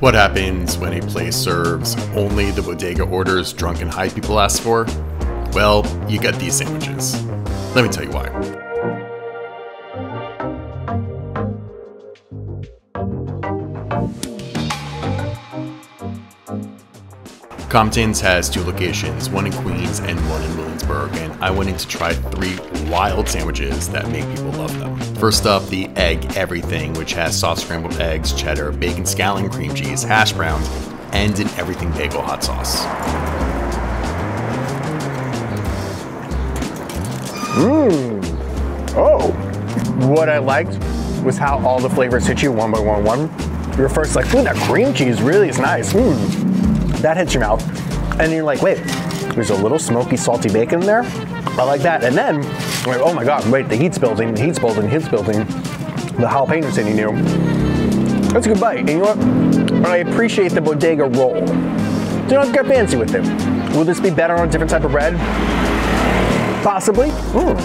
What happens when a place serves only the bodega orders drunken high people ask for? Well, you get these sandwiches. Let me tell you why. Compton's has two locations, one in Queens and one in Williamsburg, and I went in to try three wild sandwiches that make people love them. First up, the Egg Everything, which has soft scrambled eggs, cheddar, bacon scallion, cream cheese, hash browns, and an everything bagel hot sauce. Mmm. Oh. What I liked was how all the flavors hit you one by one one. You're first like, ooh, that cream cheese really is nice. Mmm that hits your mouth, and you're like, wait, there's a little smoky, salty bacon in there. I like that. And then, like, oh my god, wait, the heat's building, the heat's building, the heat's building. The jalapenos hitting you. That's a good bite. And you know what? I appreciate the bodega roll. Do not get fancy with it. Will this be better on a different type of bread? Possibly. Mm.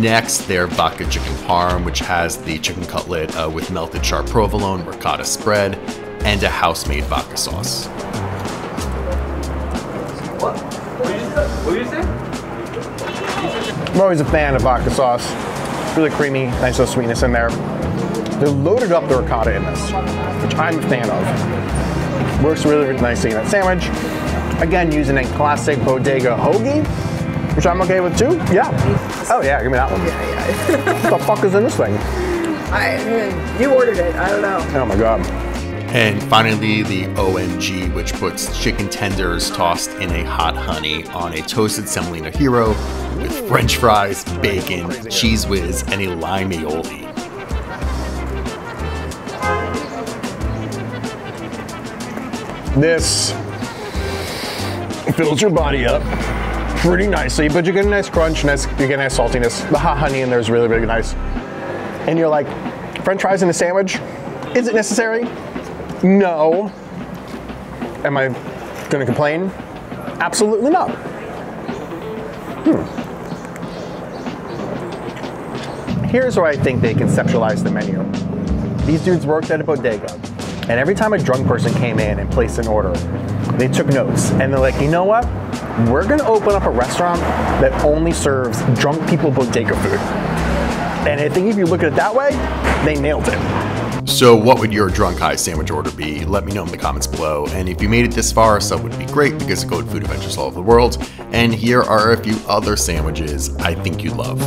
Next, their vodka chicken parm, which has the chicken cutlet uh, with melted sharp provolone, ricotta spread, and a house-made vodka sauce. What? What did you say? I'm always a fan of vodka sauce. Really creamy, nice little sweetness in there. They loaded up the ricotta in this, which I'm a fan of. Works really, really nicely in that sandwich. Again, using a classic bodega hoagie, which I'm okay with too. Yeah. Oh yeah, give me that one. Yeah, yeah. what the fuck is in this thing? I, you ordered it. I don't know. Oh my god. And finally, the OMG, which puts chicken tenders tossed in a hot honey on a toasted semolina hero with french fries, bacon, Cheez Whiz, and a lime aioli. This fills your body up pretty nicely, but you get a nice crunch, nice, you get a nice saltiness. The hot honey in there is really, really nice. And you're like, french fries in a sandwich? Is it necessary? No. Am I going to complain? Absolutely not. Hmm. Here's where I think they conceptualized the menu. These dudes worked at a bodega, and every time a drunk person came in and placed an order, they took notes, and they're like, you know what? We're gonna open up a restaurant that only serves drunk people bodega food. And I think if you look at it that way, they nailed it. So, what would your drunk high sandwich order be? Let me know in the comments below. And if you made it this far, sub would be great because of Code Food Adventures all over the world. And here are a few other sandwiches I think you'd love.